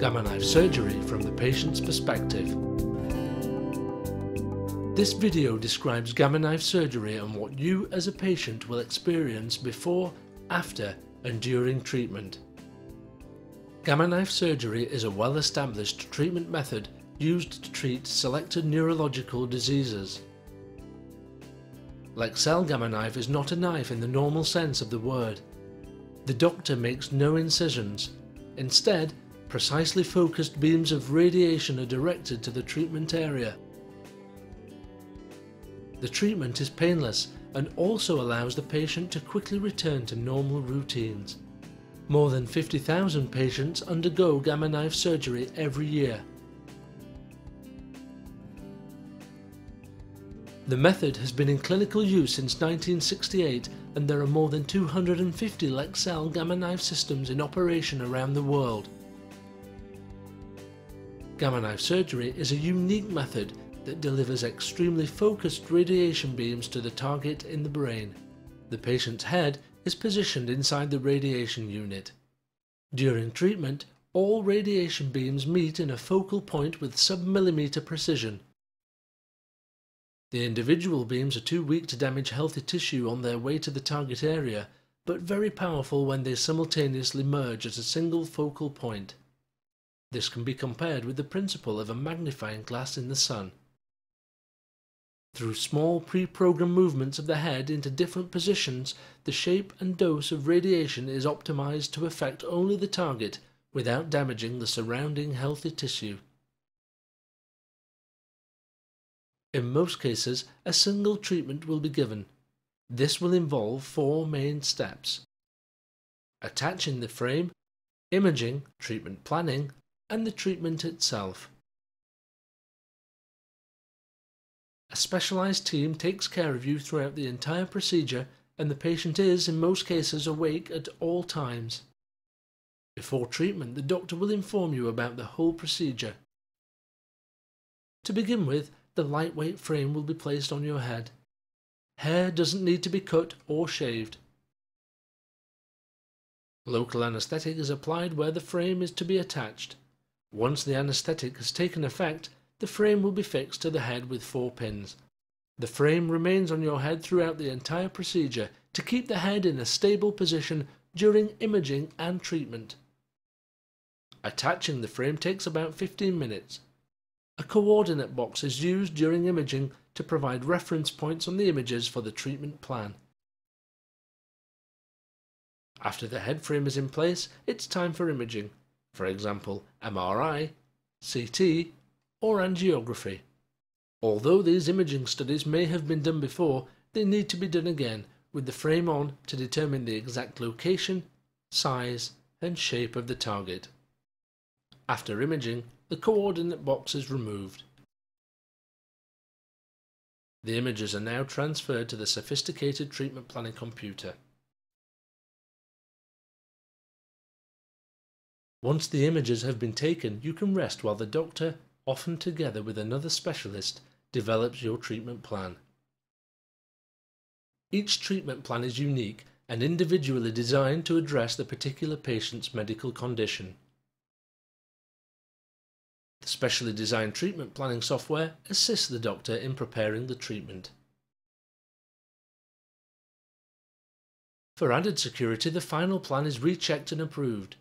Gamma knife surgery from the patient's perspective. This video describes gamma knife surgery and what you as a patient will experience before, after and during treatment. Gamma knife surgery is a well-established treatment method used to treat selected neurological diseases. Leksell Gamma Knife is not a knife in the normal sense of the word. The doctor makes no incisions. Instead, precisely focused beams of radiation are directed to the treatment area. The treatment is painless and also allows the patient to quickly return to normal routines. More than 50,000 patients undergo gamma knife surgery every year. The method has been in clinical use since 1968 and there are more than 250 Leksell gamma knife systems in operation around the world. Gamma knife surgery is a unique method that delivers extremely focused radiation beams to the target in the brain. The patient's head is positioned inside the radiation unit. During treatment, all radiation beams meet in a focal point with sub-millimeter precision. The individual beams are too weak to damage healthy tissue on their way to the target area, but very powerful when they simultaneously merge at a single focal point. This can be compared with the principle of a magnifying glass in the sun. Through small pre-programmed movements of the head into different positions, the shape and dose of radiation is optimized to affect only the target without damaging the surrounding healthy tissue. In most cases, a single treatment will be given. This will involve four main steps. Attaching the frame, imaging, treatment planning, and the treatment itself. A specialised team takes care of you throughout the entire procedure and the patient is, in most cases, awake at all times. Before treatment, the doctor will inform you about the whole procedure. To begin with, the lightweight frame will be placed on your head. Hair doesn't need to be cut or shaved. Local anaesthetic is applied where the frame is to be attached. Once the anaesthetic has taken effect, the frame will be fixed to the head with four pins. The frame remains on your head throughout the entire procedure to keep the head in a stable position during imaging and treatment. Attaching the frame takes about 15 minutes. A coordinate box is used during imaging to provide reference points on the images for the treatment plan. After the head frame is in place, it's time for imaging, for example MRI, CT or angiography. Although these imaging studies may have been done before, they need to be done again with the frame on to determine the exact location, size and shape of the target. After imaging, the coordinate box is removed. The images are now transferred to the sophisticated treatment planning computer. Once the images have been taken, you can rest while the doctor, often together with another specialist, develops your treatment plan. Each treatment plan is unique and individually designed to address the particular patient's medical condition. The specially designed treatment planning software assists the doctor in preparing the treatment. For added security, the final plan is rechecked and approved.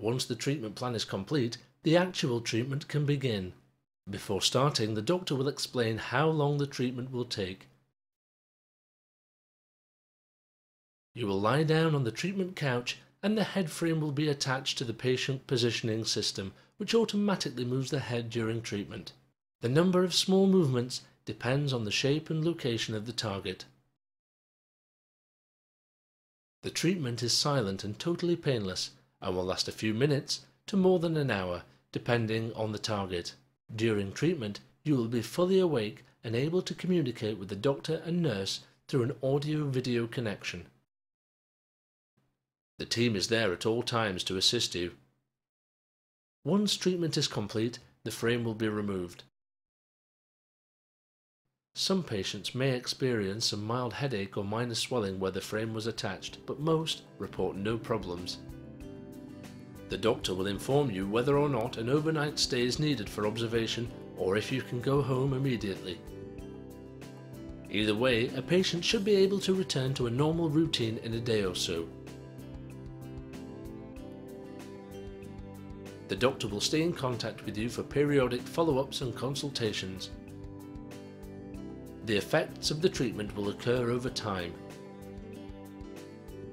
Once the treatment plan is complete, the actual treatment can begin. Before starting, the doctor will explain how long the treatment will take. You will lie down on the treatment couch and the head frame will be attached to the patient positioning system which automatically moves the head during treatment. The number of small movements depends on the shape and location of the target. The treatment is silent and totally painless and will last a few minutes to more than an hour depending on the target. During treatment you will be fully awake and able to communicate with the doctor and nurse through an audio-video connection. The team is there at all times to assist you. Once treatment is complete, the frame will be removed. Some patients may experience some mild headache or minor swelling where the frame was attached, but most report no problems. The doctor will inform you whether or not an overnight stay is needed for observation or if you can go home immediately. Either way, a patient should be able to return to a normal routine in a day or so. The doctor will stay in contact with you for periodic follow-ups and consultations. The effects of the treatment will occur over time.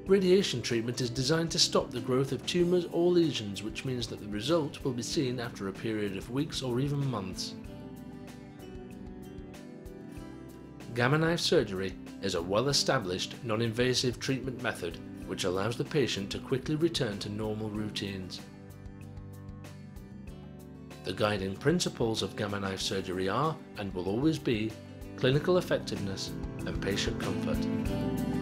Radiation treatment is designed to stop the growth of tumours or lesions which means that the result will be seen after a period of weeks or even months. Gamma knife surgery is a well-established non-invasive treatment method which allows the patient to quickly return to normal routines. The guiding principles of gamma knife surgery are, and will always be, clinical effectiveness and patient comfort.